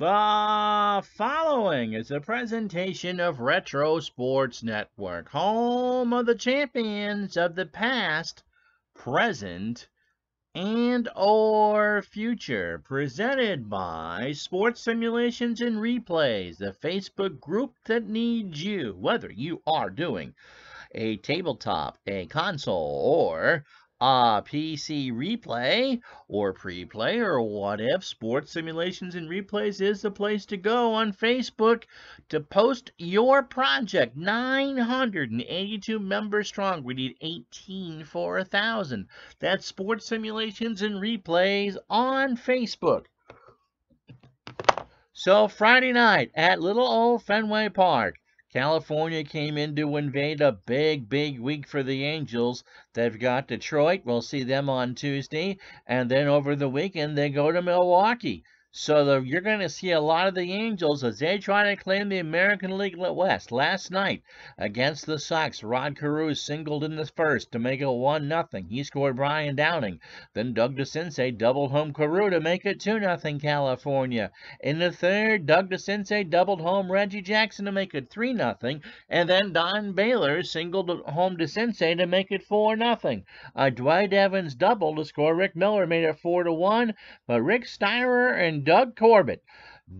The following is a presentation of Retro Sports Network, home of the champions of the past, present, and or future, presented by Sports Simulations and Replays, the Facebook group that needs you, whether you are doing a tabletop, a console, or a PC replay or pre-play or what if sports simulations and replays is the place to go on Facebook to post your project? 982 members strong. We need 18 for a thousand. That's sports simulations and replays on Facebook. So Friday night at little old Fenway Park California came in to invade a big, big week for the Angels. They've got Detroit. We'll see them on Tuesday. And then over the weekend, they go to Milwaukee. So the, you're going to see a lot of the Angels as they try to claim the American League West. Last night against the Sox, Rod Carew singled in the first to make it 1 nothing. He scored Brian Downing. Then Doug DeCinces doubled home Carew to make it 2 nothing California. In the third, Doug DeCinces doubled home Reggie Jackson to make it 3 nothing. And then Don Baylor singled home DeCinces to make it 4 nothing. Uh, Dwight Evans doubled to score Rick Miller made it 4 to 1. But Rick Steirer and Doug Corbett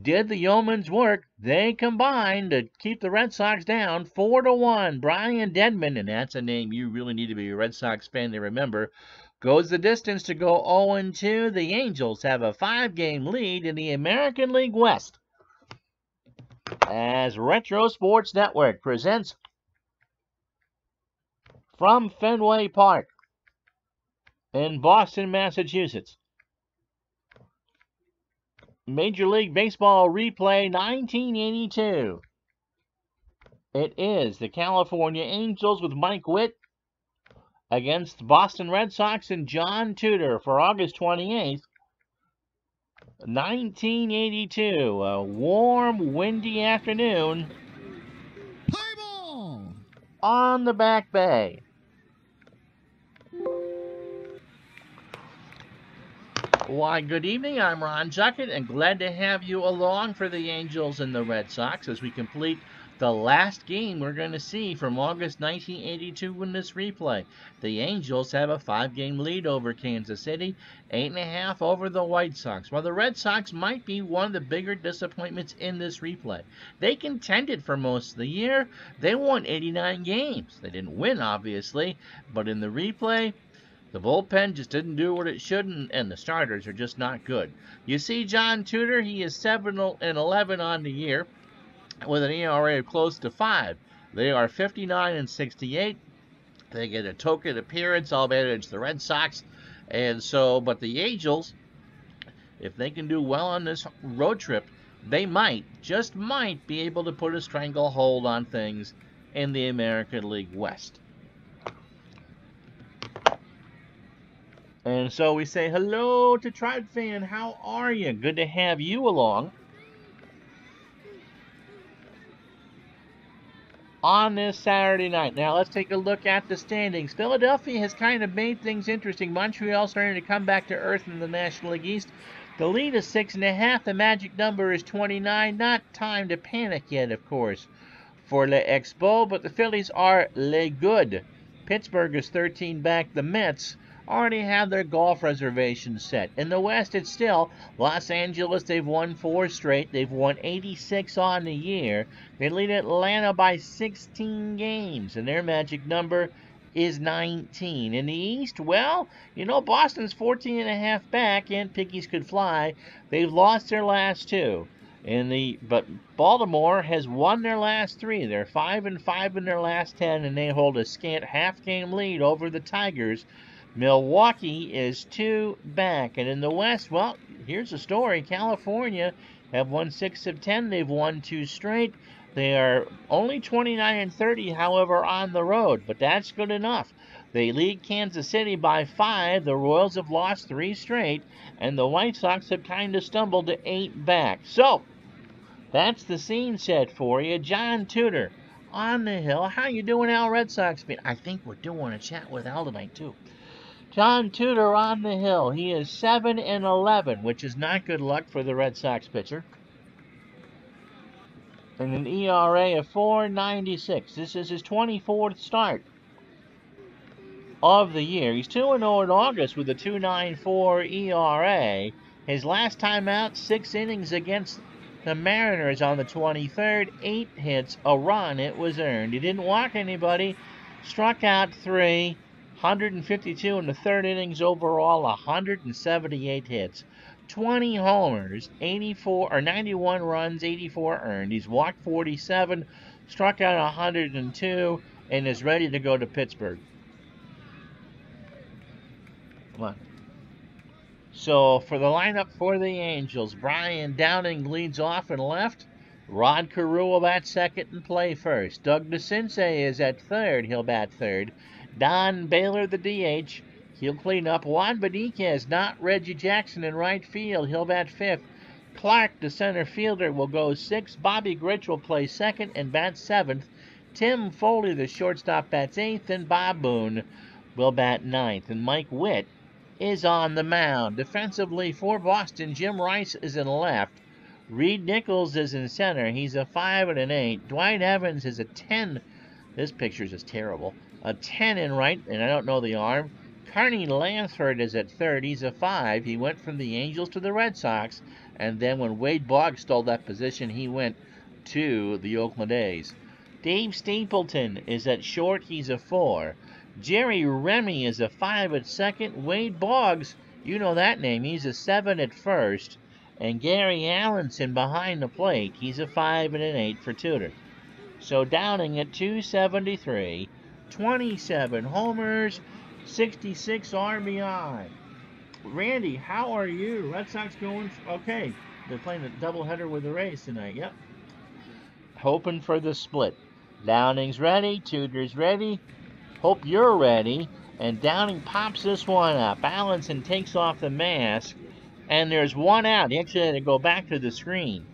did the yeoman's work. They combined to keep the Red Sox down four to one. Brian Denman, and that's a name you really need to be a Red Sox fan to remember, goes the distance to go 0 2. The Angels have a five game lead in the American League West. As Retro Sports Network presents from Fenway Park in Boston, Massachusetts. Major League Baseball replay 1982. It is the California Angels with Mike Witt against the Boston Red Sox and John Tudor for August 28th, 1982. A warm, windy afternoon on the back bay. Why, good evening. I'm Ron Juckett, and glad to have you along for the Angels and the Red Sox as we complete the last game we're going to see from August 1982 in this replay. The Angels have a five-game lead over Kansas City, eight and a half over the White Sox. While the Red Sox might be one of the bigger disappointments in this replay, they contended for most of the year. They won 89 games. They didn't win, obviously, but in the replay, the bullpen just didn't do what it should, and, and the starters are just not good. You see, John Tudor, he is 7 and 11 on the year with an ERA of close to 5. They are 59 and 68. They get a token appearance, albeit it's the Red Sox. And so, but the Angels, if they can do well on this road trip, they might, just might, be able to put a stranglehold on things in the American League West. And so we say hello to Tribe Fan. How are you? Good to have you along. On this Saturday night. Now let's take a look at the standings. Philadelphia has kind of made things interesting. Montreal starting to come back to earth in the National League East. The lead is six and a half. The magic number is 29. Not time to panic yet, of course, for Le Expo, but the Phillies are Le Good. Pittsburgh is 13 back. The Mets already have their golf reservations set. In the West, it's still Los Angeles. They've won four straight. They've won 86 on the year. They lead Atlanta by 16 games, and their magic number is 19. In the East, well, you know, Boston's 14 and a half back, and Piggies could fly. They've lost their last two. In the but Baltimore has won their last three. They're five and five in their last ten, and they hold a scant half game lead over the Tigers Milwaukee is two back. And in the West, well, here's the story. California have won six of ten. They've won two straight. They are only 29 and 30, however, on the road, but that's good enough. They lead Kansas City by five. The Royals have lost three straight, and the White Sox have kind of stumbled to eight back. So, that's the scene set for you. John Tudor on the hill. How you doing, Al Red Sox? I think we're doing a chat with Al tonight, too. John Tudor on the hill. He is 7 and 11, which is not good luck for the Red Sox pitcher. and an ERA of 4.96. This is his 24th start of the year. He's 2 0 in August with a 2.94 ERA. His last time out, six innings against the Mariners on the 23rd, eight hits, a run. It was earned. He didn't walk anybody, struck out three, 152 in the third innings overall, 178 hits. 20 homers, 84 or 91 runs, 84 earned. He's walked 47, struck out 102, and is ready to go to Pittsburgh. Come on. So for the lineup for the Angels, Brian Downing leads off and left. Rod Carew will bat second and play first. Doug DeCinces is at third. He'll bat third. Don Baylor, the DH, He'll clean up. Juan Beniquez, not Reggie Jackson in right field. He'll bat fifth. Clark, the center fielder, will go sixth. Bobby Grich will play second and bat seventh. Tim Foley, the shortstop, bats eighth. And Bob Boone will bat ninth. And Mike Witt is on the mound. Defensively for Boston, Jim Rice is in left. Reed Nichols is in center. He's a 5 and an 8. Dwight Evans is a 10. This picture is just terrible. A 10 in right, and I don't know the arm. Carney Lansford is at third. He's a five. He went from the Angels to the Red Sox, and then when Wade Boggs stole that position, he went to the Oakland A's. Dave Stapleton is at short. He's a four. Jerry Remy is a five at second. Wade Boggs, you know that name. He's a seven at first. And Gary Allenson behind the plate. He's a five and an eight for Tudor. So Downing at 273, 27 homers, 66 RBI. Randy, how are you? Red Sox going? Okay, they're playing a doubleheader with the Rays tonight. Yep. Hoping for the split. Downing's ready. Tudor's ready. Hope you're ready. And Downing pops this one up. Allenson takes off the mask. And there's one out. He actually had to go back to the screen.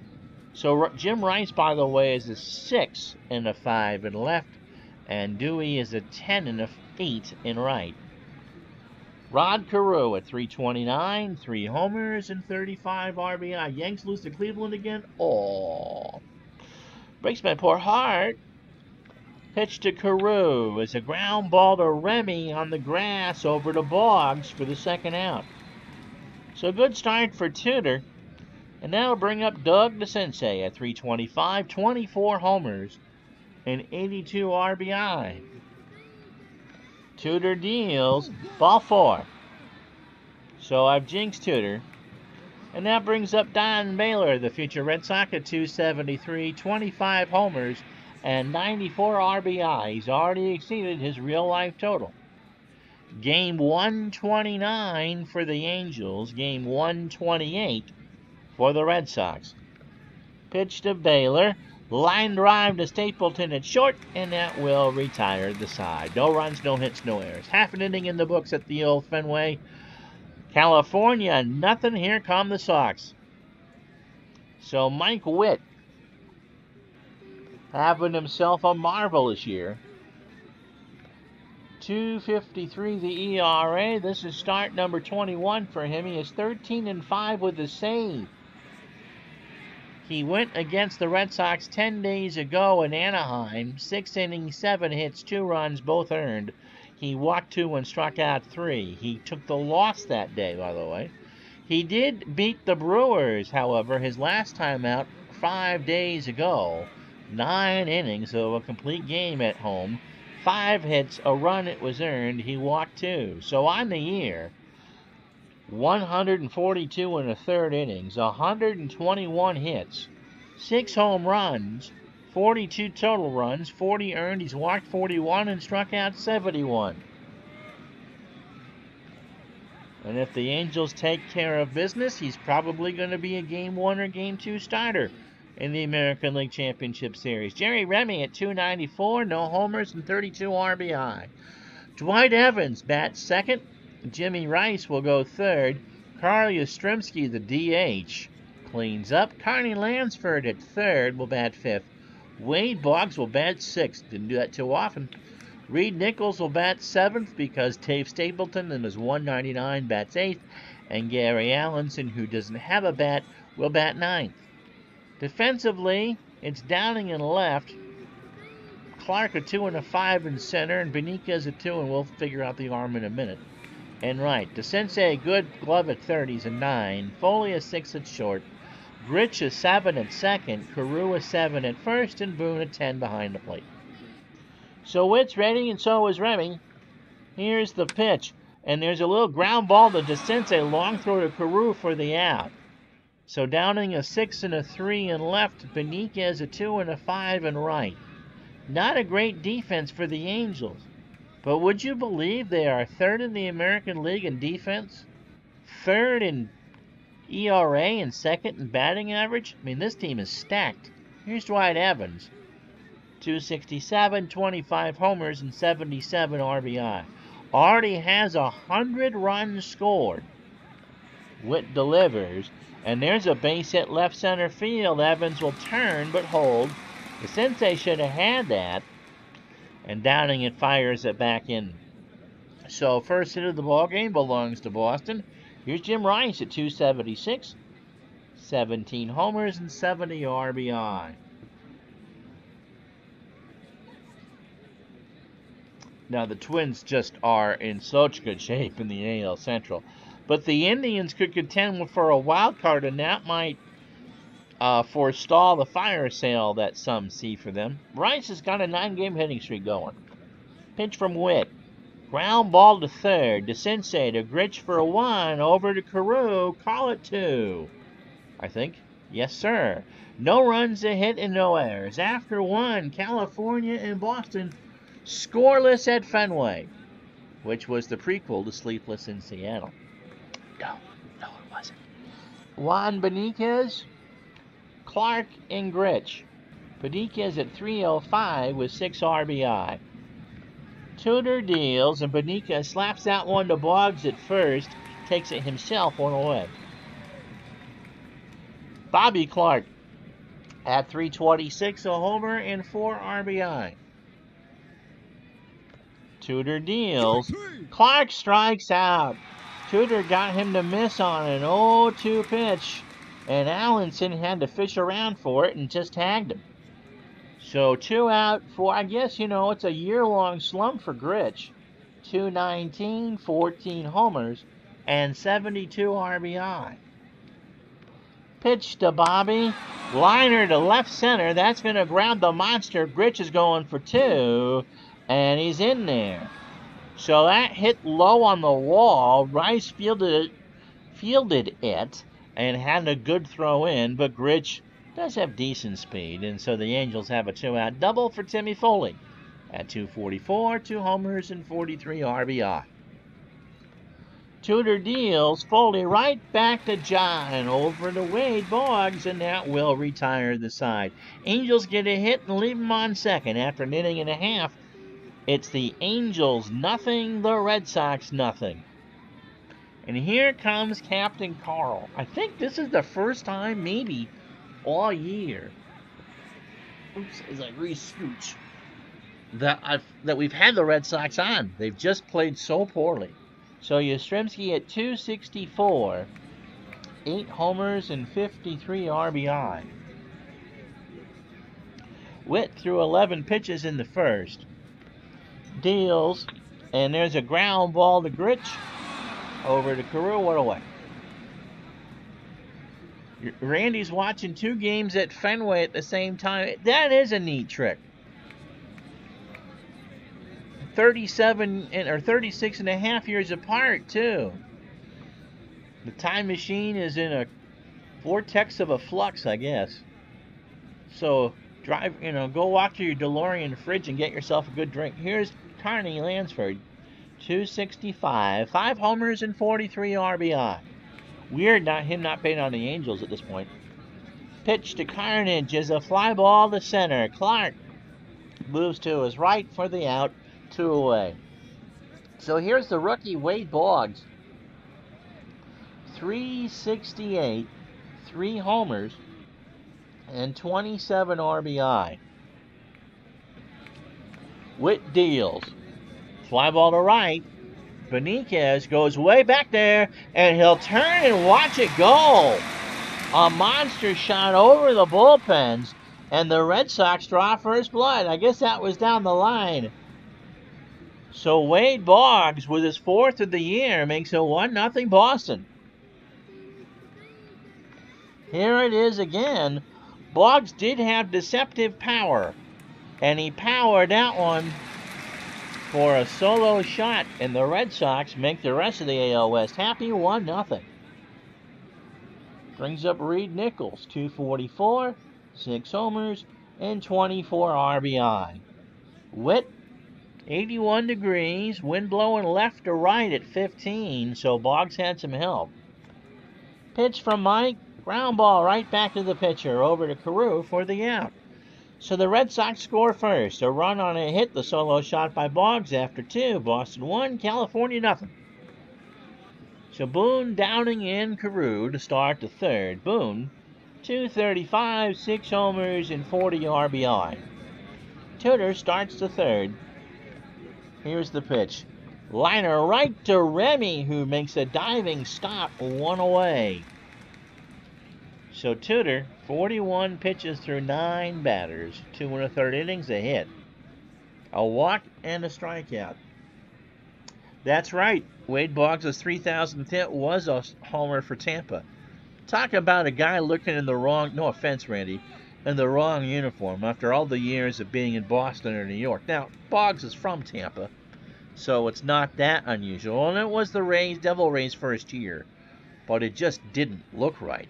So Jim Rice, by the way, is a 6 and a 5 and left. And Dewey is a 10 and a 8 in right. Rod Carew at 329, three homers and 35 RBI. Yanks lose to Cleveland again. Oh, breaks my poor heart. Pitch to Carew is a ground ball to Remy on the grass over to Boggs for the second out. So good start for Tudor. And now will bring up Doug DeCinces at 325, 24 homers and 82 RBI. Tudor deals ball four. So I've jinxed Tudor. And that brings up Don Baylor, the future Red Sox at 273, 25 homers, and 94 RBI. He's already exceeded his real life total. Game 129 for the Angels, game 128 for the Red Sox. Pitch to Baylor. Line drive to Stapleton at short, and that will retire the side. No runs, no hits, no errors. Half an inning in the books at the old Fenway. California, nothing. Here come the Sox. So Mike Witt having himself a marvelous year. 253 the ERA. This is start number 21 for him. He is 13 and 5 with the save. He went against the Red Sox 10 days ago in Anaheim. Six innings, seven hits, two runs, both earned. He walked two and struck out three. He took the loss that day, by the way. He did beat the Brewers, however, his last time out five days ago. Nine innings of a complete game at home. Five hits, a run it was earned. He walked two. So on the year, 142 in a third innings, 121 hits, 6 home runs, 42 total runs, 40 earned. He's walked 41 and struck out 71. And if the Angels take care of business, he's probably going to be a game one or game two starter in the American League Championship Series. Jerry Remy at 294, no homers and 32 RBI. Dwight Evans bats second, Jimmy Rice will go third. Carl Yastrzemski, the DH, cleans up. Carney Lansford at third will bat fifth. Wade Boggs will bat sixth. Didn't do that too often. Reed Nichols will bat seventh because Dave Stapleton in his 199 bats eighth. And Gary Allenson, who doesn't have a bat, will bat ninth. Defensively, It's Downing in left. Clark a two and a five in center, and Beniquez a two, and we'll figure out the arm in a minute. And right, DeCinces good glove at 30s a nine. Foley a six at short. Grich a seven at second. Carew a seven at first, and Boone a ten behind the plate. So Witt's ready, and so is Remy. Here's the pitch, and there's a little ground ball to DeCinces, long throw to Carew for the out. So Downing a six and a three and left, Beniquez a two and a five and right. Not a great defense for the Angels. But would you believe they are third in the American League in defense? Third in ERA and second in batting average? I mean, this team is stacked. Here's Dwight Evans 267, 25 homers, and 77 RBI. Already has a 100 runs scored. Witt delivers, and there's a base hit left center field. Evans will turn but hold. DeCinces should have had that and Downing it fires it back in. So first hit of the ball game belongs to Boston. Here's Jim Rice at 276, 17 homers and 70 RBI. Now the Twins just are in such good shape in the AL Central, but the Indians could contend for a wild card, and that might uh, forestall the fire sale that some see for them. Rice has got a nine game hitting streak going. Pitch from Witt. Ground ball to third. DeCinces. To Grich for a one. Over to Carew. Call it two. I think. Yes, sir. No runs a hit and no errors. After one, California and Boston scoreless at Fenway, which was the prequel to Sleepless in Seattle. No, no, it wasn't. Juan Beniquez Clark and Grich. Beniquez at 305 with 6 RBI. Tudor deals, and Beniquez slaps that one to Boggs at first, takes it himself one away. Bobby Clark at 326, a homer and 4 RBI. Tudor deals. Clark strikes out. Tudor got him to miss on an 0 2 pitch and Allenson had to fish around for it and just tagged him. So two out for, I guess, you know, it's a year-long slump for Grich. 219, 14 homers, and 72 RBI. Pitch to Bobby. Liner to left center. That's going to grab the monster. Grich is going for two, and he's in there. So that hit low on the wall. Rice fielded it, fielded it and had a good throw in, but Grich does have decent speed, and so the Angels have a two out double for Timmy Foley at 244, two homers, and 43 RBI. Tudor deals Foley right back to John over to Wade Boggs, and that will retire the side. Angels get a hit and leave him on second after an inning and a half. It's the Angels nothing, the Red Sox nothing. And here comes Captain Carl. I think this is the first time, maybe, all year. Oops, as I re-scooch. That I've that we've had the Red Sox on. They've just played so poorly. So Yastrzemski at 264, eight homers and 53 RBI. Witt threw 11 pitches in the first. Deals, and there's a ground ball to Grich over to Carew. What away? Randy's watching two games at Fenway at the same time. That is a neat trick. 37 and, or 36 and a half years apart, too. The time machine is in a vortex of a flux, I guess. So, drive, you know, go walk to your DeLorean fridge and get yourself a good drink. Here's Carney Lansford. 265, five homers and 43 RBI. Weird not him not paying on the Angels at this point. Pitch to Carnage is a fly ball to center. Clark moves to his right for the out, two away. So here's the rookie Wade Boggs. 368, three homers, and 27 RBI. Witt deals. Fly ball to right. Beniquez goes way back there, and he'll turn and watch it go. A monster shot over the bullpens, And the Red Sox draw first blood. I guess that was down the line. So Wade Boggs, with his fourth of the year, makes a 1 0 Boston. Here it is again. Boggs did have deceptive power, and he powered that one for a solo shot, and the Red Sox make the rest of the AL West happy 1 0. Brings up Reed Nichols, 244, 6 homers, and 24 RBI. Witt, 81 degrees, wind blowing left to right at 15, so Boggs had some help. Pitch from Mike, ground ball right back to the pitcher, over to Carew for the out. So the Red Sox score first. A run on a hit, the solo shot by Boggs after two. Boston one, California nothing. So Boone Downing in Carew to start the third. Boone, 235, 6 homers, and 40 RBI. Tudor starts the third. Here's the pitch. Liner right to Remy, who makes a diving stop one away. So Tudor, 41 pitches through nine batters, two and a third innings, a hit, a walk, and a strikeout. That's right. Wade Boggs' 3,000th hit was a homer for Tampa. Talk about a guy looking in the wrong, no offense, Randy, in the wrong uniform after all the years of being in Boston or New York. Now, Boggs is from Tampa, so it's not that unusual. And it was the Rays, Devil Rays' first year, but it just didn't look right.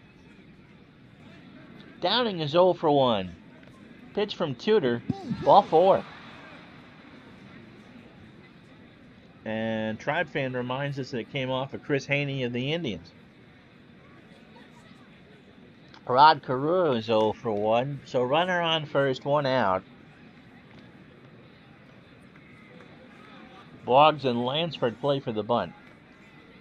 Downing is 0 for 1. Pitch from Tudor, ball four. And Tribe Fan reminds us that it came off of Chris Haney of the Indians. Rod Carew is 0 for 1. So runner on first, one out. Boggs and Lansford play for the bunt.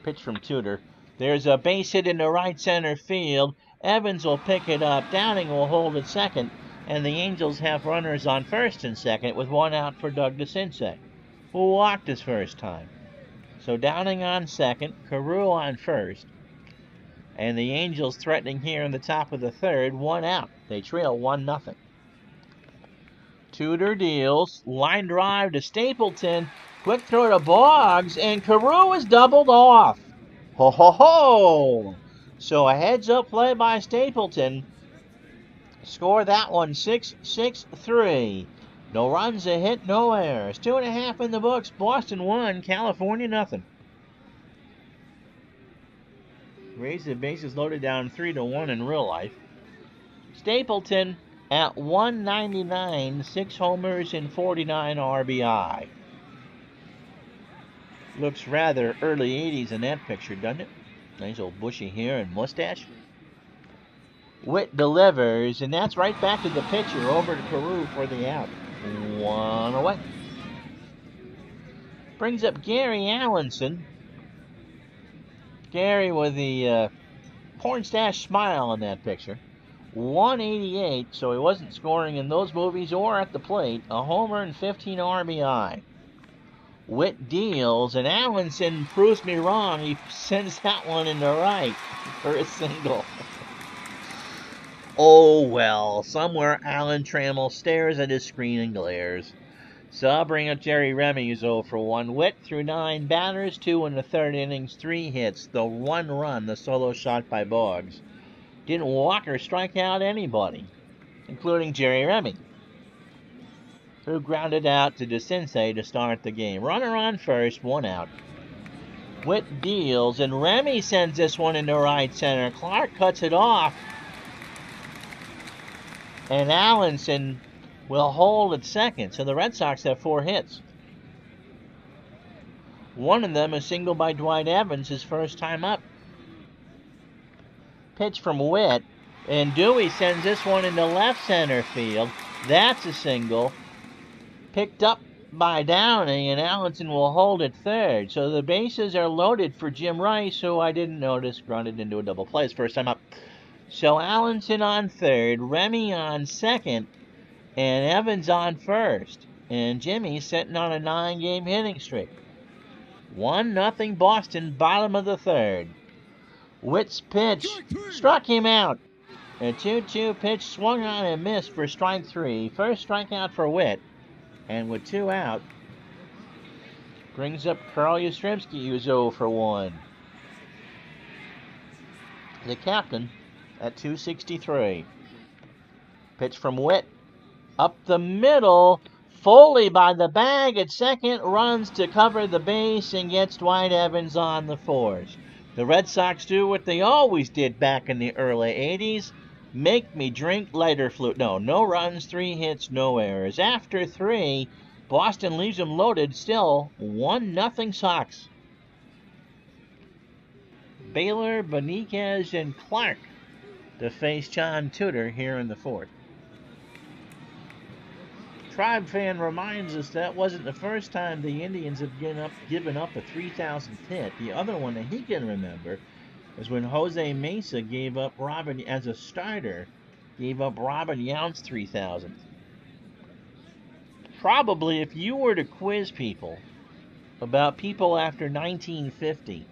Pitch from Tudor. There's a base hit in the right center field. Evans will pick it up. Downing will hold at second. And the Angels have runners on first and second with one out for Doug DeCinces who walked his first time. So Downing on second, Carew on first, and the Angels threatening here in the top of the third, one out. They trail 1 nothing. Tudor deals, line drive to Stapleton, quick throw to Boggs, and Carew is doubled off. Ho ho ho! So a heads up play by Stapleton. Score that one 6 6 3. No runs, a hit, no errors. Two and a half in the books. Boston one, California nothing. Raise the bases loaded down three to one in real life. Stapleton at 199, six homers and 49 RBI. Looks rather early 80s in that picture, doesn't it? Nice old bushy hair and mustache. Witt delivers, and that's right back to the pitcher over to Carew for the out. One away. Brings up Gary Allenson. Gary with the uh, porn stash smile in that picture. 188, so he wasn't scoring in those movies or at the plate. A homer and 15 RBI. Witt deals, and Allenson proves me wrong. He sends that one in the right for a single. Oh well, somewhere Alan Trammell stares at his screen and glares. So I'll bring up Jerry Remy, who's 0 for 1. Witt through 9 batters, 2 in the third innings, 3 hits, the one run, the solo shot by Boggs. Didn't walk or strike out anybody, including Jerry Remy, who grounded out to DeCinces to start the game. Runner on first, one out. Witt deals, and Remy sends this one into right center. Clark cuts it off and Allenson will hold at second. So the Red Sox have four hits. One of them a single by Dwight Evans, his first time up. Pitch from Witt, and Dewey sends this one into left center field. That's a single. Picked up by Downing, and Allenson will hold at third. So the bases are loaded for Jim Rice, who I didn't notice grunted into a double play his first time up. So Allenson on third, Remy on second, and Evans on first. And Jimmy sitting on a nine game hitting streak. 1 nothing Boston, bottom of the third. Witt's pitch struck him out. A 2 2 pitch swung on and missed for strike three. First strikeout for Witt. And with two out, brings up Carl Yastrzemski, who's 0 for 1. The captain at 263. Pitch from Witt. Up the middle. Foley by the bag at second runs to cover the base and gets Dwight Evans on the fours. The Red Sox do what they always did back in the early 80s make me drink lighter fluid. No, no runs, three hits, no errors. After three, Boston leaves them loaded, still 1 nothing Sox. Baylor, Beniquez, and Clark to face John Tudor here in the fourth. Tribe fan reminds us that wasn't the first time the Indians have given up, given up a 3,000th hit. The other one that he can remember was when Jose Mesa gave up Robin as a starter, gave up Robin Yount's 3,000th. Probably if you were to quiz people about people after 1950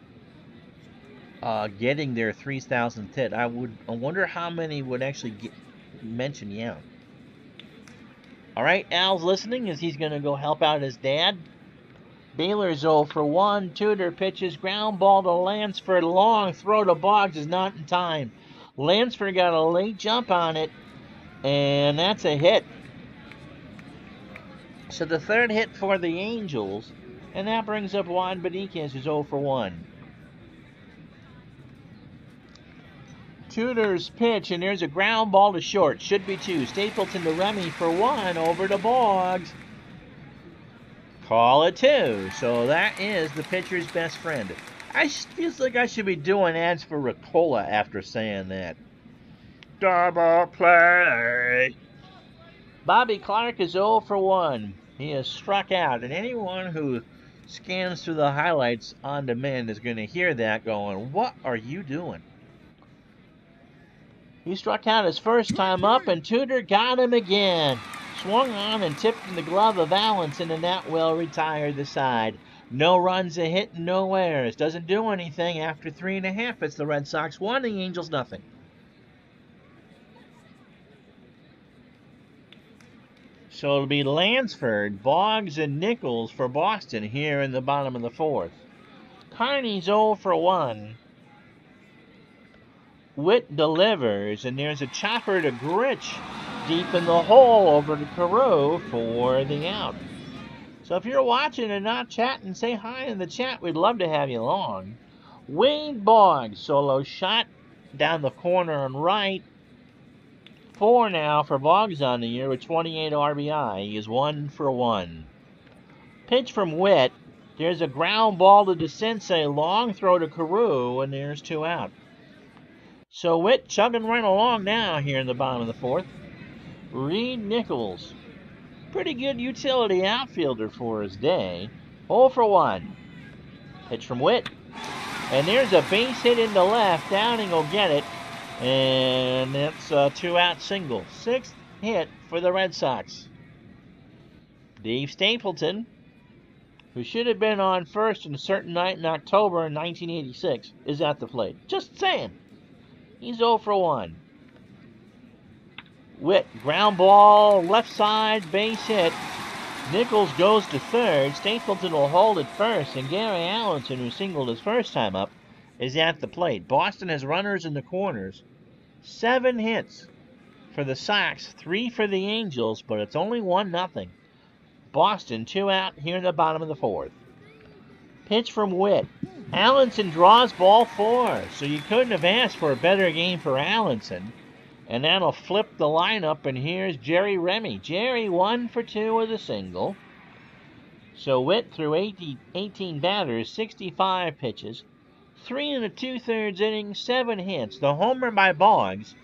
uh, getting their 3,000th hit, I would I wonder how many would actually get, mention Yount. All right, Al's listening as he's going to go help out his dad. Baylor's 0 for 1. Tudor pitches ground ball to Lansford. Long throw to Boggs is not in time. Lansford got a late jump on it, and that's a hit. So the third hit for the Angels, and that brings up Juan Beniquez, who's 0 for 1. Tudor's pitch, and there's a ground ball to short. Should be two. Stapleton to Remy for one. Over to Boggs. Call it two. So that is the pitcher's best friend. I feels like I should be doing ads for Ricola after saying that. Double play. Bobby Clark is 0 for 1. He has struck out, and anyone who scans through the highlights on demand is going to hear that going, What are you doing? He struck out his first time up, and Tudor got him again. Swung on and tipped in the glove of Allenson, and that well retired the side. No runs, a hit, no errors. Doesn't do anything after three and a half. It's the Red Sox one, the Angels nothing. So it'll be Lansford, Boggs, and Nichols for Boston here in the bottom of the fourth. Carney's 0 for 1. Witt delivers, and there's a chopper to Grich deep in the hole over to Carew for the out. So if you're watching and not chatting, say hi in the chat. We'd love to have you along. Wade Boggs, solo shot down the corner and right. Four now for Boggs on the year with 28 RBI. He is one for one. Pitch from Witt. There's a ground ball to DeCinces, long throw to Carew, and there's two out. So Witt chugging right along now here in the bottom of the fourth. Reed Nichols, pretty good utility outfielder for his day. 0 for 1. Pitch from Witt. And there's a base hit in the left. Downing will get it. And it's a two out single. Sixth hit for the Red Sox. Dave Stapleton, who should have been on first on a certain night in October in 1986, is at the plate. Just saying. He's 0 for 1. Witt, ground ball, left side, base hit. Nichols goes to third. Stapleton will hold it first, and Gary Allenson, who singled his first time up, is at the plate. Boston has runners in the corners. Seven hits for the Sox, three for the Angels, but it's only one nothing. Boston two out here in the bottom of the fourth. Pitch from Witt. Allenson draws ball four, so you couldn't have asked for a better game for Allenson. And that'll flip the lineup, and here's Jerry Remy. Jerry one for two with a single. So Witt threw 18, 18 batters, 65 pitches, three and a two thirds innings, seven hits. The homer by Boggs,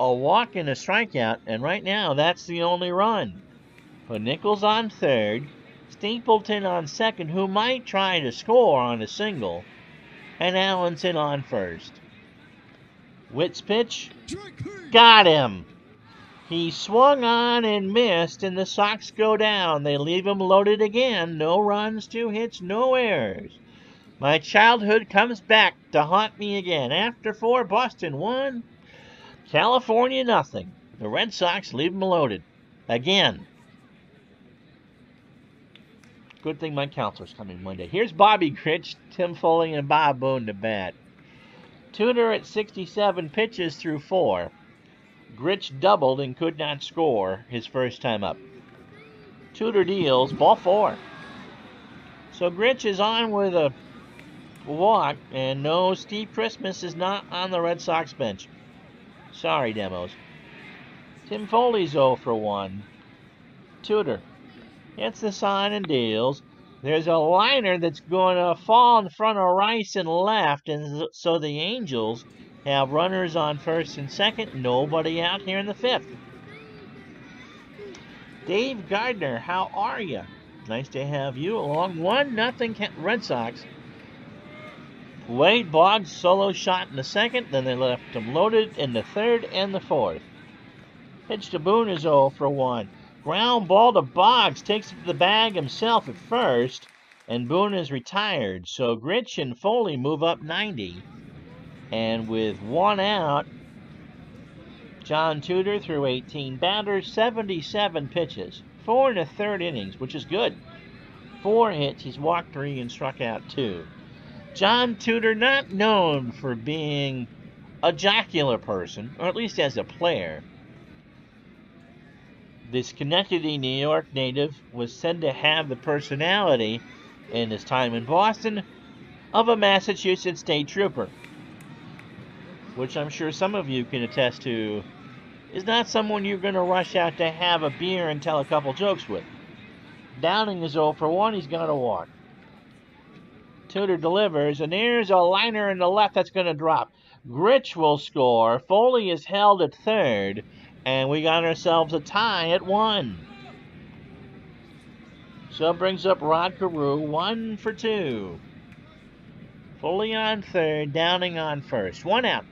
a walk and a strikeout, and right now that's the only run. Put Nichols on third, Stapleton on second, who might try to score on a single, and Allenson on first. Witt's pitch, got him. He swung on and missed, and the Sox go down. They leave him loaded again. No runs, two hits, no errors. My childhood comes back to haunt me again. After four, Boston won. California, nothing. The Red Sox leave them loaded. Again. Good thing my counselor's coming Monday. Here's Bobby Grich, Tim Foley, and Bob Boone to bat. Tudor at 67 pitches through four. Grich doubled and could not score his first time up. Tudor deals, ball four. So Grich is on with a walk, and no, Steve Christmas is not on the Red Sox bench. Sorry, demos. Tim Foley's 0 for 1. Tudor hits the sign and deals. There's a liner that's going to fall in front of Rice and left, and so the Angels have runners on first and second. Nobody out here in the fifth. Dave Gardner, how are you? Nice to have you along. One nothing Red Sox. Wade Boggs solo shot in the second, then they left him loaded in the third and the fourth. Pitch to Boone is 0 for 1. Ground ball to Boggs takes it to the bag himself at first, and Boone is retired. So Grich and Foley move up 90. And with one out, John Tudor threw 18 batters, 77 pitches, four and a third innings, which is good. Four hits, he's walked three and struck out two. John Tudor, not known for being a jocular person, or at least as a player. This Schenectady, New York native was said to have the personality, in his time in Boston, of a Massachusetts state trooper, which I'm sure some of you can attest to is not someone you're going to rush out to have a beer and tell a couple jokes with. Downing is 0 for 1, he's got to walk. Tudor delivers, and there's a liner in the left that's going to drop. Grich will score. Foley is held at third, and we got ourselves a tie at one. So brings up Rod Carew, one for two. Foley on third, Downing on first. One out.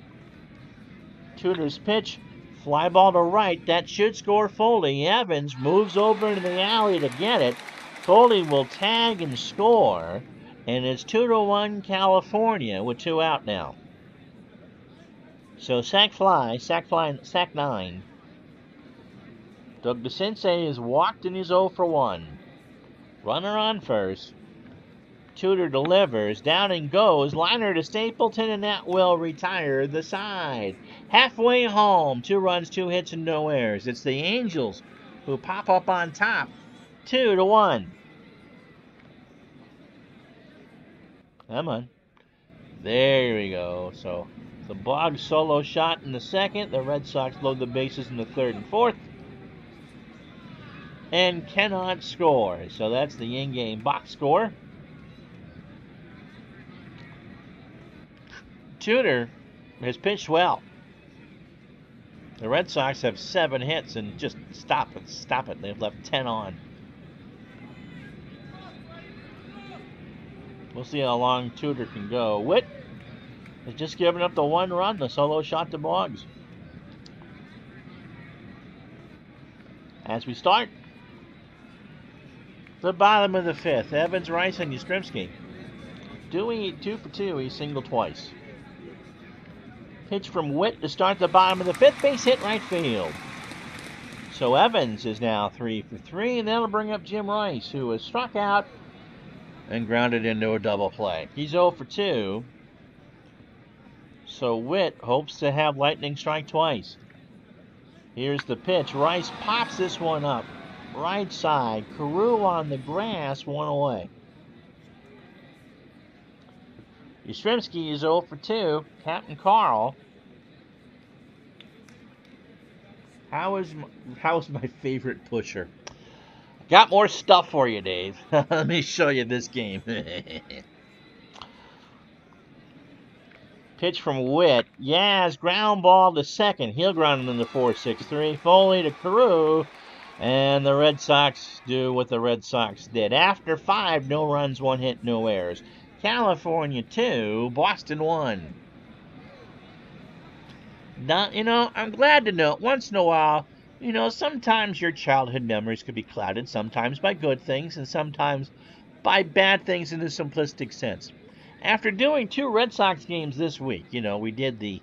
Tudor's pitch, fly ball to right. That should score Foley. Evans moves over into the alley to get it. Foley will tag and score. And it's 2 to 1 California with two out now. So sack fly, sack fly, sack 9. Doug DeCinces is walked and he's 0 for 1. Runner on first. Tudor delivers. Downing goes. Liner to Stapleton, and that will retire the side. Halfway home. Two runs, two hits, and no errors. It's the Angels who pop up on top. Two to one. Come on. There we go. So the Bog solo shot in the second. The Red Sox load the bases in the third and fourth. And cannot score. So that's the in game box score. Tudor has pitched well. The Red Sox have seven hits and just stop it, stop it. They've left 10 on. We'll see how long Tudor can go. Witt has just given up the one run, the solo shot to Boggs. As we start, the bottom of the fifth, Evans, Rice, and Yastrzemski. Dewey, two for two, he singled twice. Pitch from Witt to start the bottom of the fifth base hit right field. So Evans is now three for three, and that'll bring up Jim Rice, who has struck out and grounded into a double play. He's 0 for 2. So Witt hopes to have lightning strike twice. Here's the pitch. Rice pops this one up. Right side. Carew on the grass, one away. Yastrzemski is 0 for 2. Captain Carl. How is my, how is my favorite pusher? Got more stuff for you, Dave. Let me show you this game. Pitch from Witt. Yaz, ground ball to second. He'll ground in the 4 6 3. Foley to Carew. And the Red Sox do what the Red Sox did. After five, no runs, one hit, no errors. California 2, Boston 1. Now, you know, I'm glad to know once in a while you know, sometimes your childhood memories could be clouded, sometimes by good things, and sometimes by bad things in the simplistic sense. After doing two Red Sox games this week, you know, we did the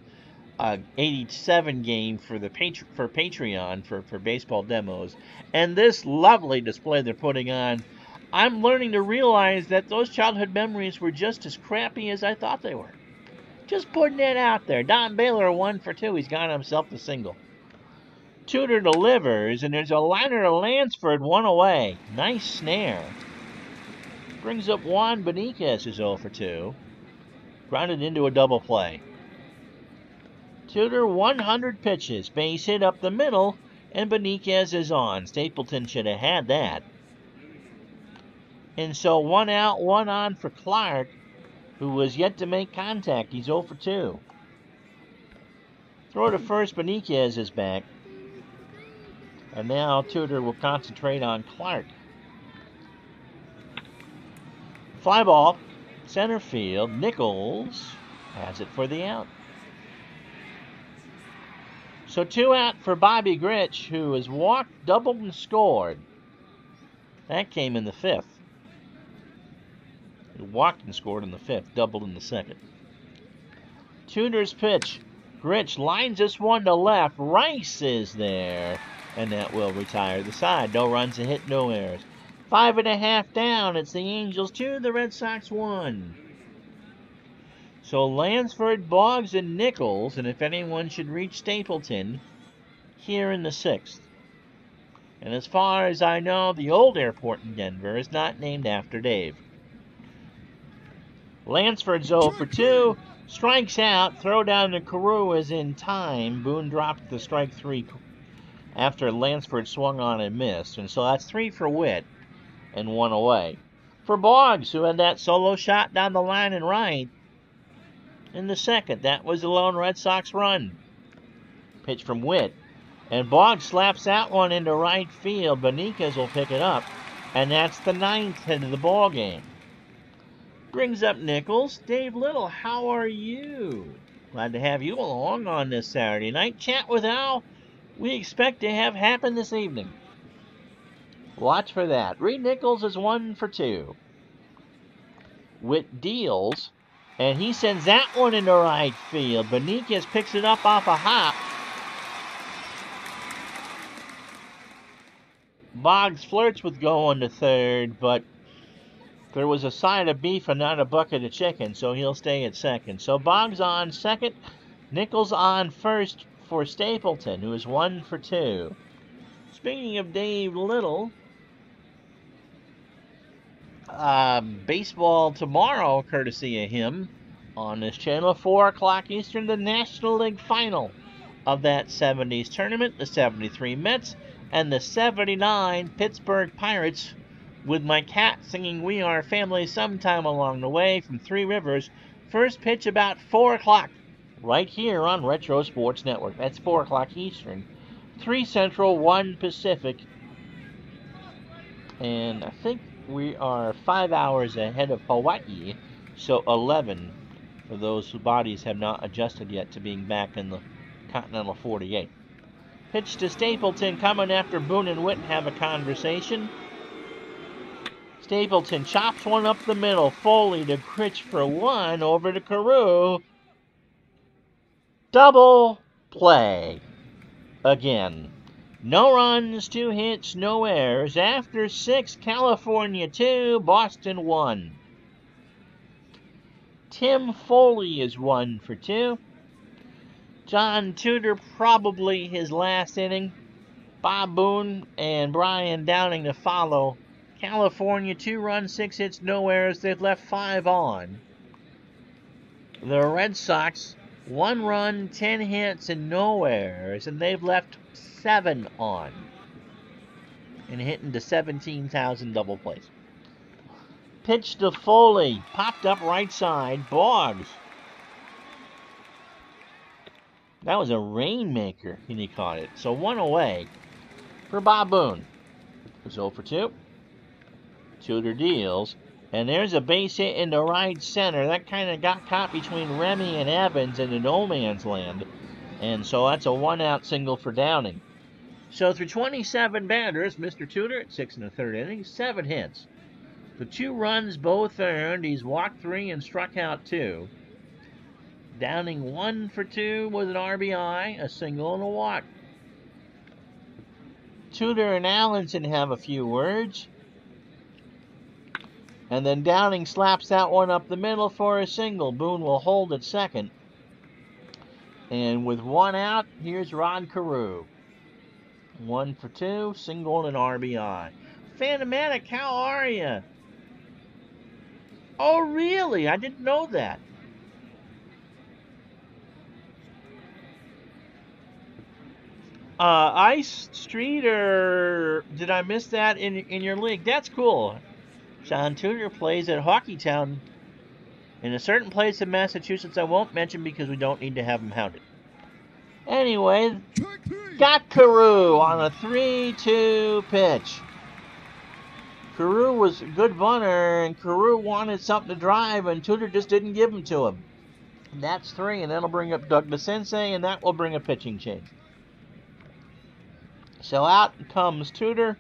uh, 87 game for the for Patreon for, for baseball demos, and this lovely display they're putting on, I'm learning to realize that those childhood memories were just as crappy as I thought they were. Just putting that out there. Don Baylor one for two. He's got himself the single. Tudor delivers, and there's a liner to Lansford, one away. Nice snare. Brings up Juan Beniquez, is 0 for 2. Grounded into a double play. Tudor 100 pitches, base hit up the middle, and Beniquez is on. Stapleton should have had that. And so one out, one on for Clark, who was yet to make contact. He's 0 for 2. Throw to first, Beniquez is back. And now Tudor will concentrate on Clark. Fly ball, center field. Nichols has it for the out. So two out for Bobby Grich, who has walked, doubled, and scored. That came in the fifth. And scored in the fifth, doubled in the second. Tudor's pitch. Grich lines this one to left. Rice is there, and that will retire the side. No runs, a hit, no errors. Five and a half down. It's the Angels two, the Red Sox one. So Lansford, Boggs, and Nichols, and if anyone should reach Stapleton, here in the sixth. And as far as I know, the old airport in Denver is not named after Dave. Lansford's 0 for 2. Strikes out. Throw down to Carew is in time. Boone dropped the strike three after Lansford swung on and missed. And so that's three for Witt and one away. For Boggs, who had that solo shot down the line and right, in the second. That was the lone Red Sox run. Pitch from Witt. And Boggs slaps that one into right field. Beniquez will pick it up. And that's the ninth hit of the ball game. Brings up Nichols. Dave Little, how are you? Glad to have you along on this Saturday night. Chat with Al. We expect to have happen this evening. Watch for that. Reid Nichols is one for two. Witt deals and he sends that one into right field. Beniquez picks it up off a hop. Boggs flirts with going to third, but there was a side of beef and not a bucket of chicken, so he'll stay at second. So Boggs on second, Nichols on first for Stapleton, who is one for two. Speaking of Dave Little, uh, baseball tomorrow, courtesy of him, on this channel, 4 o'clock Eastern, the National League final of that 70s tournament, the 73 Mets and the 79 Pittsburgh Pirates, with my cat singing We Are Family sometime along the way from Three Rivers. First pitch about 4 o'clock, right here on Retro Sports Network. That's 4 o'clock Eastern, 3 Central, 1 Pacific. And I think we are five hours ahead of Hawaii, so 11 for those whose bodies have not adjusted yet to being back in the Continental 48. Pitch to Stapleton coming after Boone and Witten have a conversation. Stapleton chops one up the middle. Foley to Grich for one. Over to Carew. Double play. Again. No runs, two hits, no errors. After six, California two, Boston one. Tim Foley is one for two. John Tudor, probably his last inning. Bob Boone and Brian Downing to follow. California, two runs, six hits, no errors. They've left five on. The Red Sox, one run, ten hits, and no errors, and they've left seven on and hitting to 17,000 double plays. Pitch to Foley, popped up right side, Boggs. That was a rainmaker, and he caught it. So one away for Bob Boone. It 0 for 2. Tudor deals. And there's a base hit in the right center. That kind of got caught between Remy and Evans in the no man's land. And so that's a one out single for Downing. So through 27 batters, Mr. Tudor at six and a third innings, seven hits. The two runs both earned. He's walked three and struck out two. Downing one for two with an RBI, a single, and a walk. Tudor and Allenson have a few words. And then Downing slaps that one up the middle for a single. Boone will hold at second. And with one out, here's Rod Carew. One for two, single and an RBI. Phantomatic, how are you? Oh, really? I didn't know that. Uh, Ice Street, or did I miss that in in your league? That's cool. John Tudor plays at Hockeytown in a certain place in Massachusetts I won't mention because we don't need to have him hounded. Anyway, got Carew on a 3-2 pitch. Carew was a good bunter, and Carew wanted something to drive, and Tudor just didn't give him to him. And that's three, and that'll bring up Doug DeCinces, and that will bring a pitching change. So out comes Tudor.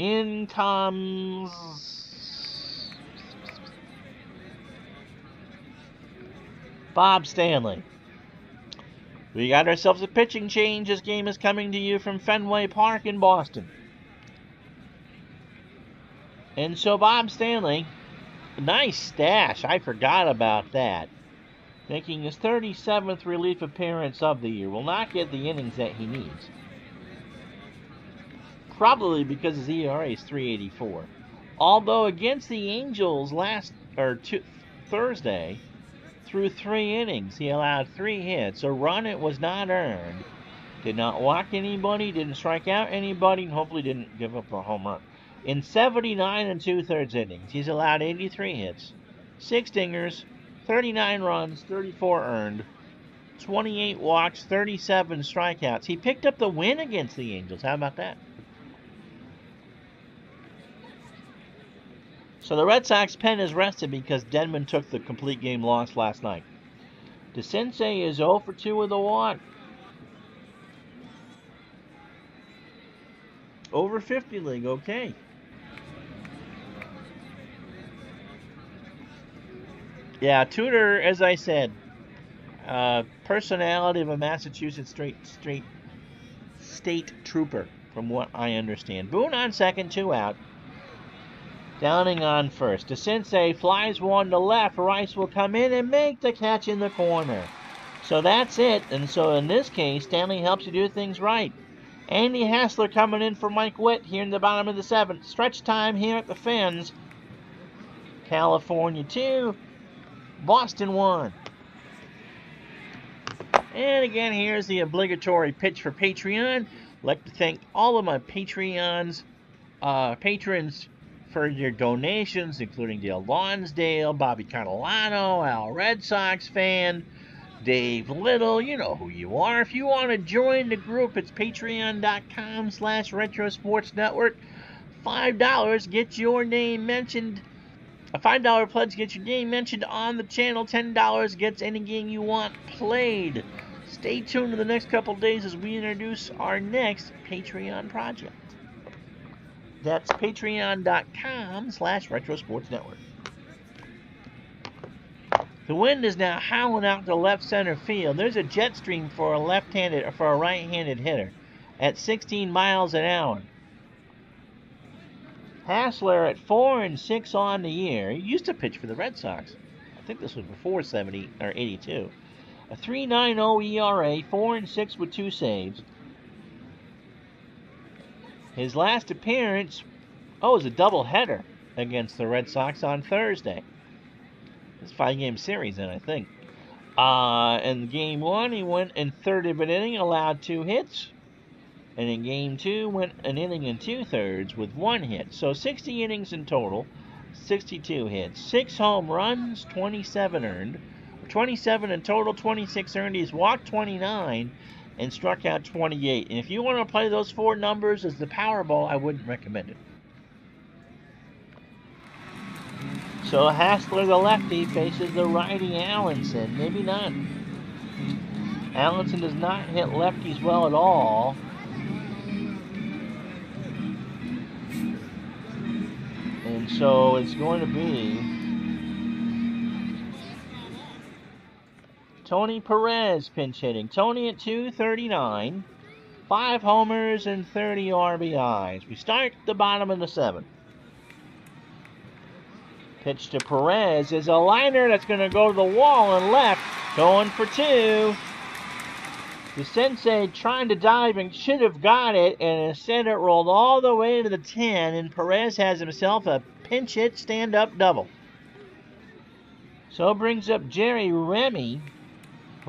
In comes Bob Stanley. We got ourselves a pitching change. This game is coming to you from Fenway Park in Boston. And so Bob Stanley, nice stash. I forgot about that making his 37th relief appearance of the year, will not get the innings that he needs. Probably because his ERA is 384. Although against the Angels last or Thursday, through three innings, he allowed three hits. A run it was not earned. Did not walk anybody, didn't strike out anybody, and hopefully didn't give up a home run. In 79 and two thirds innings, he's allowed 83 hits, six dingers, 39 runs, 34 earned, 28 walks, 37 strikeouts. He picked up the win against the Angels. How about that? So the Red Sox pen is rested because Denman took the complete game loss last night. DeCinces is 0 for 2 with a walk. Over 50 league, okay. Yeah, Tudor, as I said, uh, personality of a Massachusetts straight, straight state trooper, from what I understand. Boone on second, two out. Downing on first. DeCinces flies one to left. Rice will come in and make the catch in the corner. So that's it. And so in this case, Stanley helps you do things right. Andy Hassler coming in for Mike Witt here in the bottom of the seventh. Stretch time here at the Fens. California 2, Boston 1. And again, here's the obligatory pitch for Patreon. Like to thank all of my Patreons, uh, patrons for your donations, including Dale Lonsdale, Bobby Catalano, Al Red Sox fan, Dave Little. You know who you are. If you want to join the group, it's patreon.com slash retro sports network. $5 gets your name mentioned a $5 pledge gets your game mentioned on the channel. $10 gets any game you want played. Stay tuned to the next couple days as we introduce our next Patreon project. That's patreon.com slash retro sports network. The wind is now howling out to left center field. There's a jet stream for a left-handed or for a right-handed hitter at 16 miles an hour. Hassler at four and six on the year. He used to pitch for the Red Sox. I think this was before 70 or 82. A 3.90 ERA, four and six with two saves. His last appearance, oh, was a doubleheader against the Red Sox on Thursday. It's five game series, then I think. Uh, in game one, he went in third of an inning, allowed two hits, and in game two went an inning and two thirds with one hit. So 60 innings in total, 62 hits, six home runs, 27 earned, 27 in total, 26 earned. He's walked 29 and struck out 28. And if you want to play those four numbers as the Powerball, I wouldn't recommend it. So Hassler, the lefty, faces the righty Allenson. Maybe not. Allenson does not hit lefties well at all. And so it's going to be Tony Perez pinch hitting. Tony at 239, five homers and 30 RBIs. We start the bottom of the seventh. Pitch to Perez is a liner that's going to go to the wall and left, going for two. DeCinces trying to dive and should have got it, and instead it rolled all the way to the 10, and Perez has himself a pinch hit stand up double. So brings up Jerry Remy,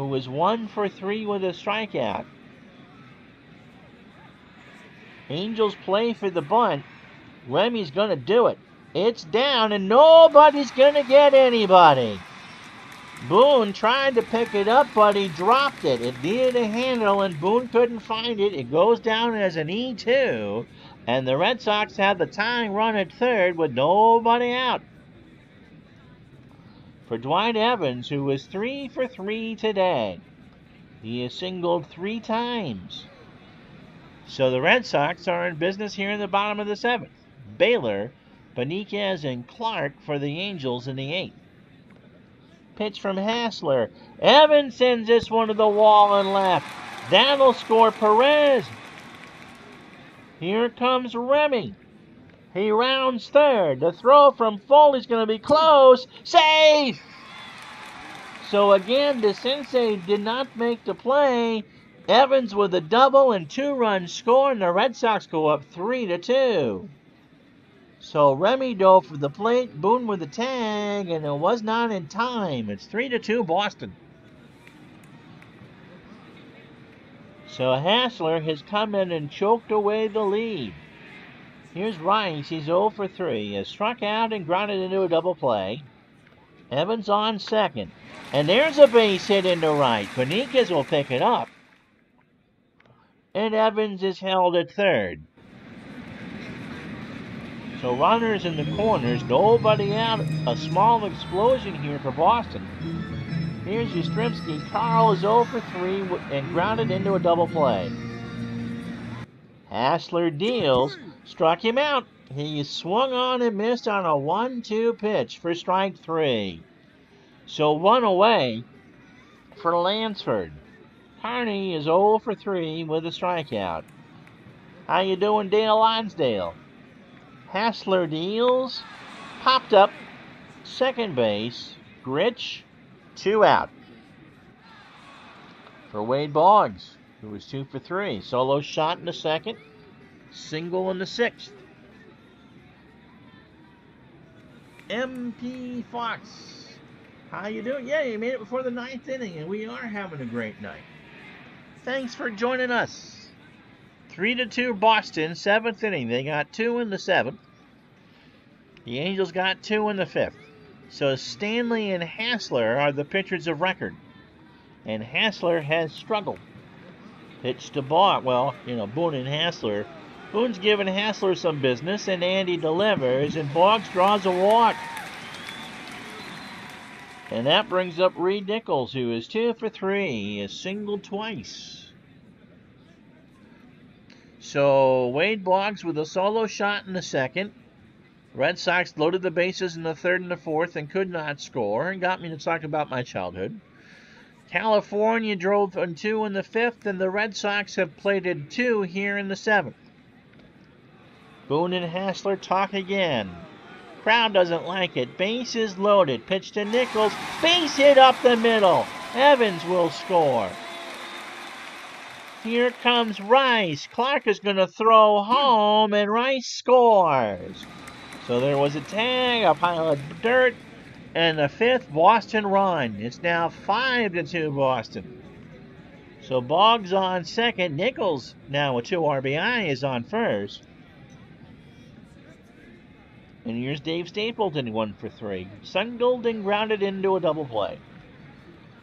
who was one for three with a strikeout. Angels play for the bunt. Remy's going to do it. It's down, and nobody's going to get anybody. Boone tried to pick it up, but he dropped it. It needed a handle, and Boone couldn't find it. It goes down as an E2, and the Red Sox have the tying run at third with nobody out. For Dwight Evans, who was three for three today, he has singled three times. So the Red Sox are in business here in the bottom of the seventh. Baylor, Beniquez, and Clark for the Angels in the eighth pitch from Hassler. Evans sends this one to the wall and left. That'll score Perez. Here comes Remy. He rounds third. The throw from Foley's going to be close. Safe! So again, DeCinces did not make the play. Evans with a double and two runs score, and the Red Sox go up three to two. So Remy dove for the plate, Boone with the tag, and it was not in time. It's 3 to 2 Boston. So Hassler has come in and choked away the lead. Here's Rice. He's 0 for 3. He has struck out and grounded into a double play. Evans on second. And there's a base hit into right. Beniquez will pick it up. And Evans is held at third. So runners in the corners, nobody out. A small explosion here for Boston. Here's Yastrzemski. Carl is 0 for 3 and grounded into a double play. Hassler deals, struck him out. He swung on and missed on a 1 2 pitch for strike three. So one away for Lansford. Carney is 0 for 3 with a strikeout. How you doing, Dale Lonsdale? Hassler deals. Popped up. Second base. Grich. Two out. For Wade Boggs, who was two for three. Solo shot in the second. Single in the sixth. MP Fox. How you doing? Yeah, you made it before the ninth inning, and we are having a great night. Thanks for joining us. Three to two Boston, seventh inning. They got two in the seventh. The Angels got two in the fifth. So Stanley and Hassler are the pitchers of record. And Hassler has struggled. Pitch to Bott. Well, you know, Boone and Hassler. Boone's giving Hassler some business, and Andy delivers, and Boggs draws a walk. And that brings up Reid Nichols, who is two for three. He has singled twice. So Wade Boggs with a solo shot in the second. Red Sox loaded the bases in the third and the fourth and could not score, and got me to talk about my childhood. California drove on two in the fifth, and the Red Sox have plated two here in the seventh. Boone and Hassler talk again. Crowd doesn't like it. Base is loaded. Pitch to Nichols. Base hit up the middle. Evans will score. Here comes Rice. Clark is going to throw home, and Rice scores. So there was a tag, a pile of dirt, and the fifth Boston run. It's now 5 to 2 Boston. So Boggs on second. Nichols, now with two RBI, is on first. And here's Dave Stapleton, one for three. Sun Golden grounded into a double play.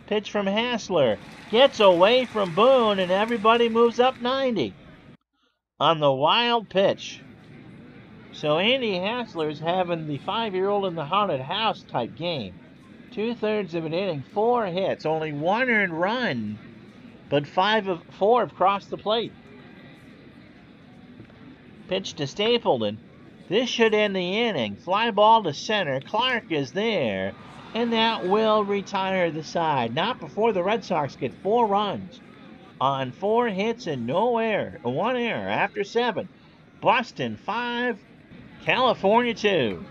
Pitch from Hassler. Gets away from Boone, and everybody moves up 90 on the wild pitch. So Andy Hassler's having the five year old in the haunted house type game. Two thirds of an inning, four hits, only one earned run, but five of four have crossed the plate. Pitch to Stapleton. This should end the inning. Fly ball to center. Clark is there. And that will retire the side. Not before the Red Sox get four runs on four hits and no error, one error after seven. Boston five, California two.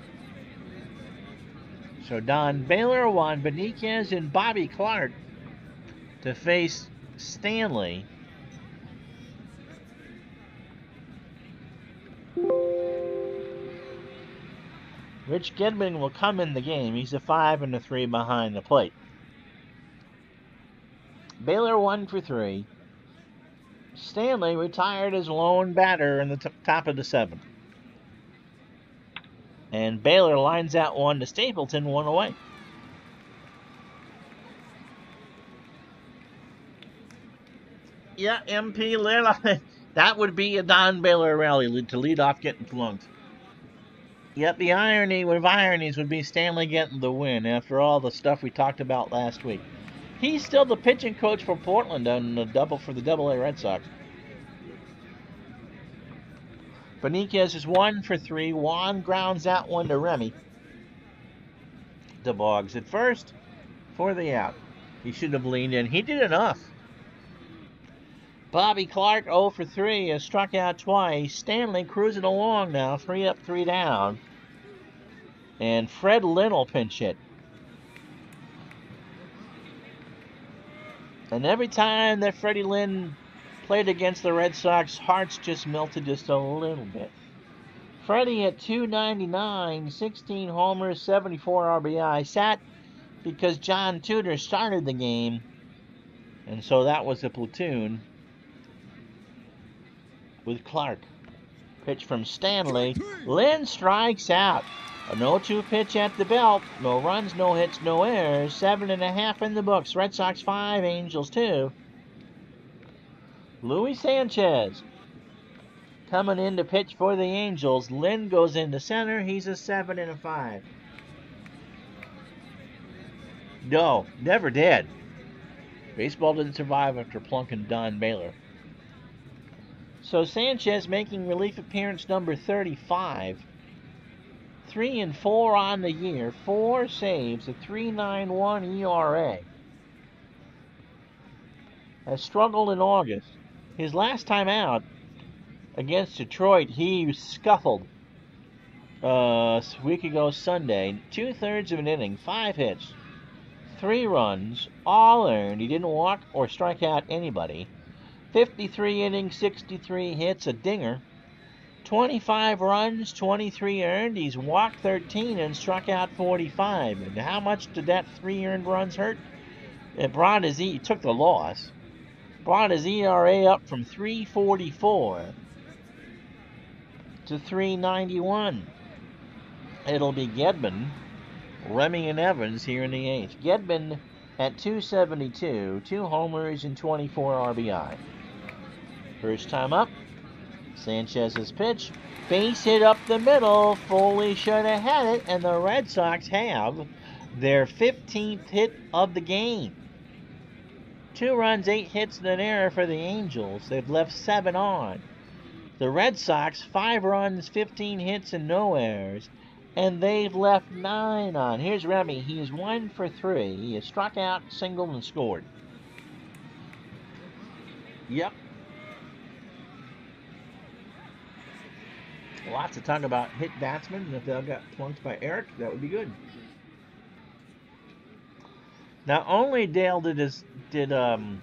So Don Baylor, Juan Beniquez, and Bobby Clark to face Stanley. Rich Gedman will come in the game. He's a five and a three behind the plate. Baylor one for three. Stanley retired as lone batter in the t- top of the seventh. And Baylor lines out one to Stapleton, one away. Yeah, MP Lila. That would be a Don Baylor rally to lead off getting flunked. Yet the irony of ironies would be Stanley getting the win after all the stuff we talked about last week. He's still the pitching coach for Portland on the double for the Double A Red Sox. Beniquez is one for three. Juan grounds that one to Remy. DeBoggs at first for the out. He should have leaned in. He did enough. Bobby Clark 0 for 3 has struck out twice. Stanley cruising along now, 3 up, 3 down. And Fred Lynn will pinch hit. And every time that Freddie Lynn played against the Red Sox, hearts just melted just a little bit. Freddie at 299, 16 homers, 74 RBI, sat because John Tudor started the game, and so that was a platoon with Clark. Pitch from Stanley. Lynn strikes out. A 0-2 pitch at the belt. No runs, no hits, no errors. Seven and a half in the books. Red Sox five, Angels two. Luis Sanchez coming in to pitch for the Angels. Lynn goes into center. He's a seven and a five. No, never did. Baseball didn't survive after plunking Don Baylor. So Sanchez making relief appearance number 35. 3 and 4 on the year, 4 saves, a 3.91 ERA. Has struggled in August. His last time out against Detroit, he scuffled uh, a week ago Sunday. Two thirds of an inning, five hits, three runs, all earned. He didn't walk or strike out anybody. 53 innings, 63 hits, a dinger. 25 runs, 23 earned. He's walked 13 and struck out 45. And how much did that three earned runs hurt? It brought his E took the loss. Brought his ERA up from 344 to 391. It'll be Gedman, Remy, and Evans here in the eighth. Gedman at 272, two homers and 24 RBI. First time up, Sanchez's pitch, base hit up the middle. Foley should have had it, and the Red Sox have their 15th hit of the game. Two runs, eight hits, and an error for the Angels. They've left seven on. The Red Sox, five runs, 15 hits, and no errors. And they've left nine on. Here's Remy. He is one for three. He has struck out, singled, and scored. Yep, lots of talk about hit batsmen, and if they all got plunked by Eric, that would be good. Not only Dale did his did um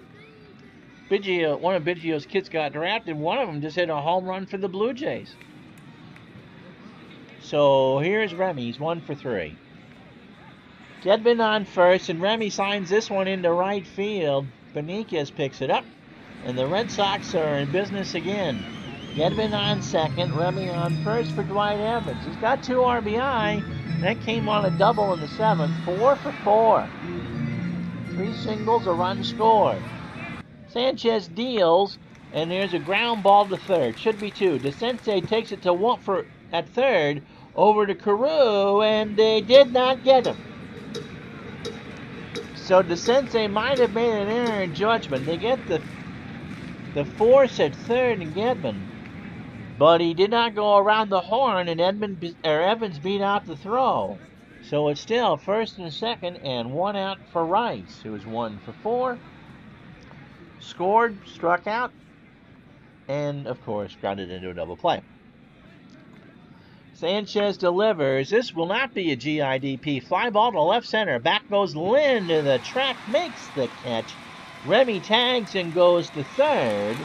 Biggio, one of Biggio's kids got drafted, one of them just hit a home run for the Blue Jays. So here's Remy, he's one for three. Gedman on first, and Remy signs this one into right field. Beniquez picks it up, and the Red Sox are in business again. Gedman on second, Remy on first for Dwight Evans. He's got two RBI. That came on a double in the seventh. Four for four. Three singles, a run scored. Sanchez deals, and there's a ground ball to third. Should be two. DeCinces takes it to Wolfert at third, over to Carew, and they did not get him. So DeCinces might have made an error in judgment. They get the the force at third and Gedman. But he did not go around the horn, and Edmund or Evans beat out the throw. So it's still first and second, and one out for Rice, who was one for four. Scored, struck out, and of course grounded into a double play. Sanchez delivers. This will not be a GIDP. Fly ball to left center. Back goes Lynn to the track, makes the catch. Remy tags and goes to third.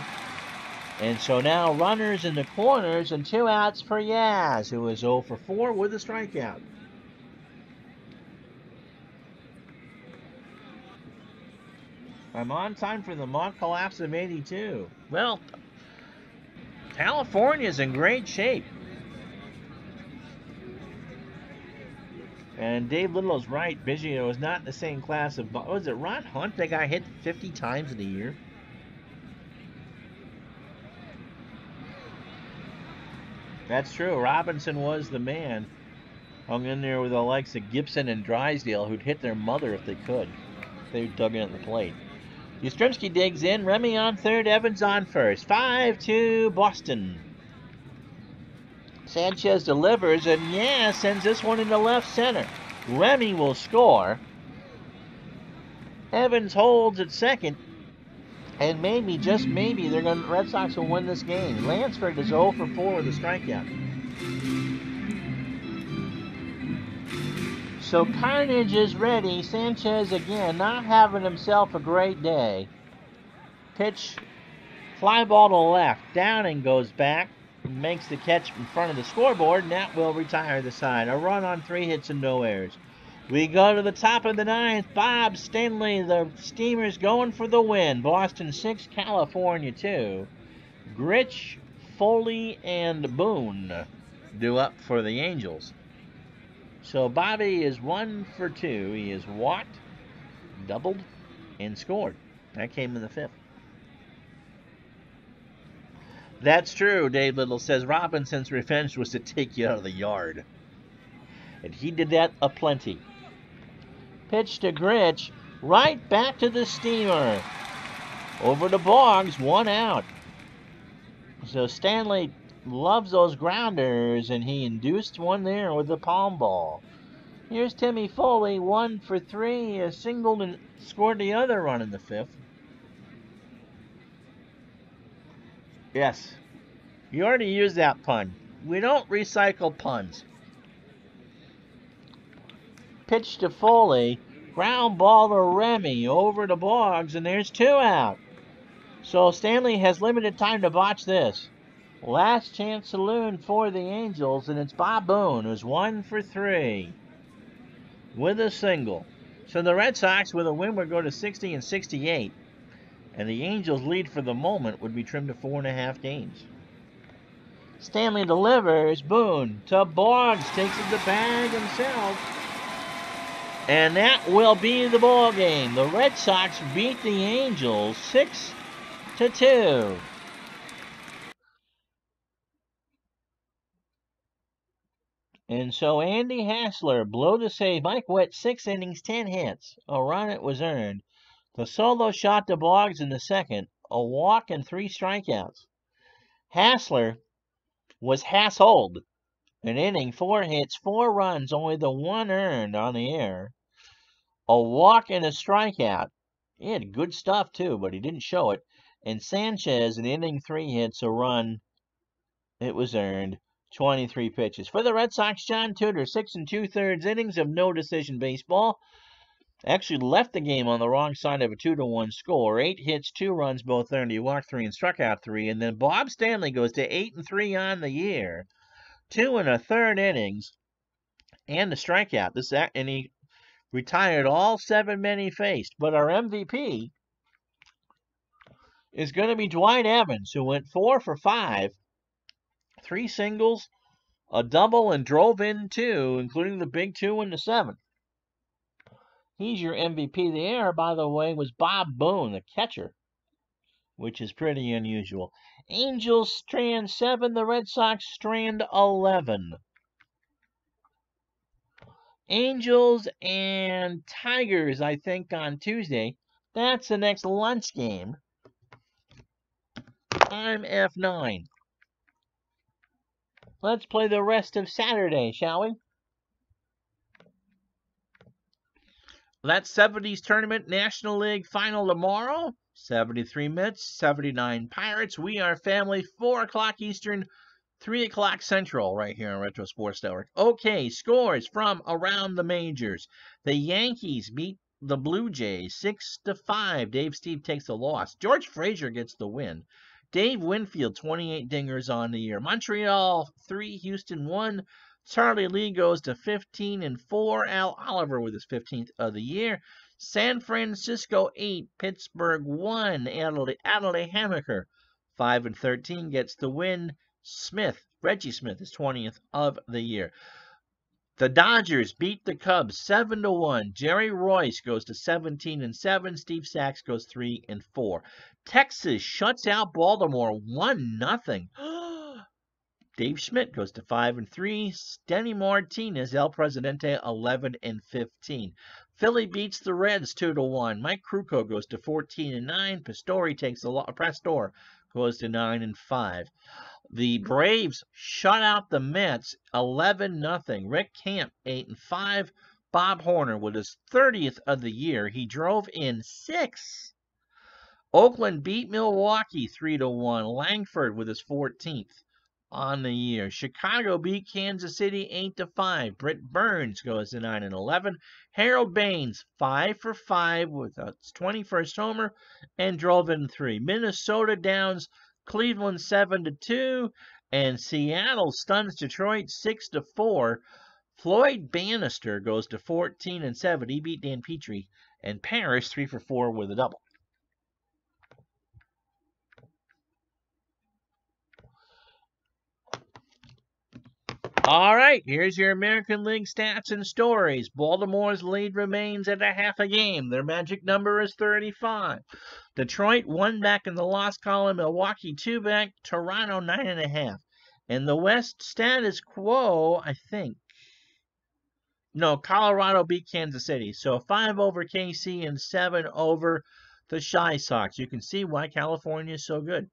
And so now runners in the corners and two outs for Yaz, who is 0 for 4 with a strikeout. I'm on time for the mock collapse of 82. Well, California's in great shape. And Dave Little's right. Biggio is not in the same class of. Was it Ron Hunt that got hit 50 times in a year? That's true. Robinson was the man. Hung in there with the likes of Gibson and Drysdale, who'd hit their mother if they could. They dug in at the plate. Yastrzemski digs in. Remy on third. Evans on first. 5 2 Boston. Sanchez delivers, and yeah, sends this one into left center. Remy will score. Evans holds at second. And maybe, just maybe, they're going. Red Sox will win this game. Lansford is 0 for 4 with a strikeout. So Carnage is ready. Sanchez again, not having himself a great day. Pitch, fly ball to left. Downing goes back makes the catch in front of the scoreboard, and that will retire the side. A run on three hits and no errors. We go to the top of the ninth. Bob Stanley, the Steamers going for the win. Boston 6, California 2. Grich, Foley, and Boone do up for the Angels. So Bobby is one for two. He is walked, doubled, and scored. That came in the fifth. That's true, Dave Little says. Robinson's revenge was to take you out of the yard. And he did that aplenty. Pitch to Grich, right back to the steamer. Over to Boggs, one out. So Stanley loves those grounders, and he induced one there with the palm ball. Here's Timmy Foley, one for three, a singled and scored the other run in the fifth. Yes. You already used that pun. We don't recycle puns. Pitch to Foley. Ground ball to Remy over to Boggs, and there's two out. So Stanley has limited time to botch this. Last chance saloon for the Angels, and it's Bob Boone, who's one for three with a single. So the Red Sox, with a win, would go to 60 and 68 and the Angels' lead for the moment would be trimmed to four and a half games. Stanley delivers. Boone to Boggs. Takes it the bag himself. And that will be the ball game. The Red Sox beat the Angels 6 to 2. And so Andy Hassler blew the save. Mike Witt, six innings, ten hits. A run it was earned. The solo shot to Boggs in the second, a walk and three strikeouts. Hassler was Hassold. An inning, four hits, four runs, only the one earned on the air. A walk and a strikeout. He had good stuff too, but he didn't show it. And Sanchez, an inning, three hits, a run. It was earned. 23 pitches. For the Red Sox, John Tudor, six and two thirds innings of no decision baseball actually left the game on the wrong side of a two to one score. Eight hits, two runs, both earned. He walked three and struck out three. And then Bob Stanley goes to eight and three on the year, two and a third innings, and the strikeout. This and he retired all seven men he faced. But our MVP is going to be Dwight Evans, who went four for five, three singles, a double, and drove in two, including the big two and the seven. He's your MVP. The error, by the way, was Bob Boone, the catcher, which is pretty unusual. Angels strand 7, the Red Sox strand 11. Angels and Tigers, I think, on Tuesday. That's the next lunch game. I'm F9. Let's play the rest of Saturday, shall we? That 70s tournament National League final tomorrow. 73 Mets, 79 Pirates. We are family, 4 o'clock Eastern, 3 o'clock Central, right here on Retro Sports Network. Okay, scores from around the majors. The Yankees beat the Blue Jays 6 to 5. Dave Stieb takes the loss. George Frazier gets the win. Dave Winfield, 28 dingers on the year. Montreal, 3. Houston, 1. Charlie Lea goes to 15 and 4. Al Oliver with his 15th of the year. San Francisco 8, Pittsburgh 1. Atlee, Atlee Hammaker 5 and 13 gets the win. Smith, Reggie Smith is 20th of the year. The Dodgers beat the Cubs 7 to 1. Jerry Reuss goes to 17 and 7. Steve Sax goes 3 and 4. Texas shuts out Baltimore 1 nothing. Dave Schmidt goes to 5 and 3. Denny Martinez, El Presidente 11 and 15. Philly beats the Reds 2 to 1. Mike Krukow goes to 14 and 9. Pastore takes a lot Pastor goes to 9 and 5. The Braves shut out the Mets 11 0. Rick Camp 8 and 5. Bob Horner with his 30th of the year. He drove in 6. Oakland beat Milwaukee 3 to 1. Langford with his 14th on the year. Chicago beat Kansas City 8 to 5. Britt Burns goes to 9 and 11. Harold Baines 5 for 5 with a 21st homer and drove in 3. Minnesota downs Cleveland 7 to 2 and Seattle stuns Detroit 6 to 4. Floyd Bannister goes to 14 and 7. He beat Dan Petry and Parrish 3 for 4 with a double. All right, here's your American League stats and stories. Baltimore's lead remains at a half a game. Their magic number is 35. Detroit one back in the loss column. Milwaukee two back. Toronto nine and a half. And the West status quo, I think. No, Colorado beat Kansas City. So five over KC and seven over the Chi Sox. You can see why California is so good.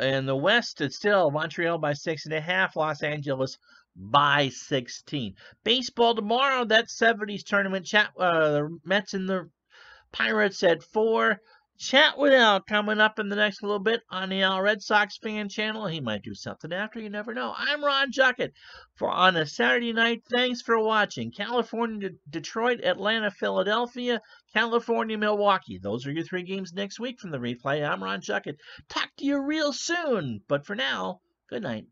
In the West, it's still Montreal by six and a half, Los Angeles by 16. Baseball tomorrow, that 70s tournament chat, uh, the Mets and the Pirates at four. Chat with Al coming up in the next little bit on the Al Red Sox fan channel. He might do something after, you never know. I'm Ron Juckett for on a Saturday night. Thanks for watching. California, Detroit, Atlanta, Philadelphia, California, Milwaukee. Those are your three games next week from the replay. I'm Ron Juckett. Talk to you real soon. But for now, good night.